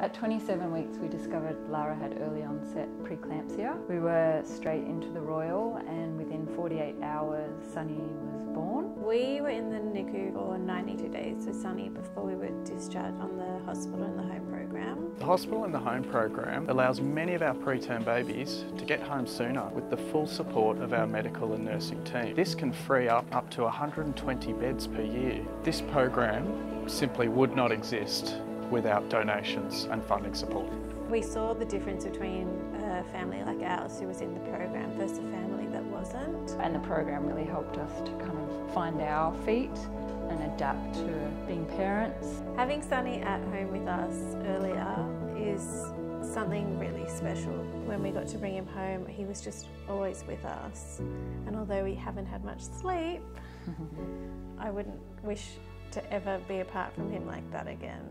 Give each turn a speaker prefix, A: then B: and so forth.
A: At 27 weeks, we discovered Lara had early onset preeclampsia. We were straight into the Royal, and within 48 hours, Sunny was born.
B: We were in the NICU for 92 days with Sunny before we were discharged on the hospital in the home program.
C: The hospital in the home program allows many of our preterm babies to get home sooner with the full support of our medical and nursing team. This can free up up to 120 beds per year. This program simply would not exist without donations and funding support.
B: We saw the difference between a family like ours who was in the program versus a family that wasn't.
A: And the program really helped us to kind of find our feet and adapt to being parents.
B: Having Sunny at home with us earlier is something really special. When we got to bring him home, he was just always with us. And although we haven't had much sleep, I wouldn't wish to ever be apart from him like that again.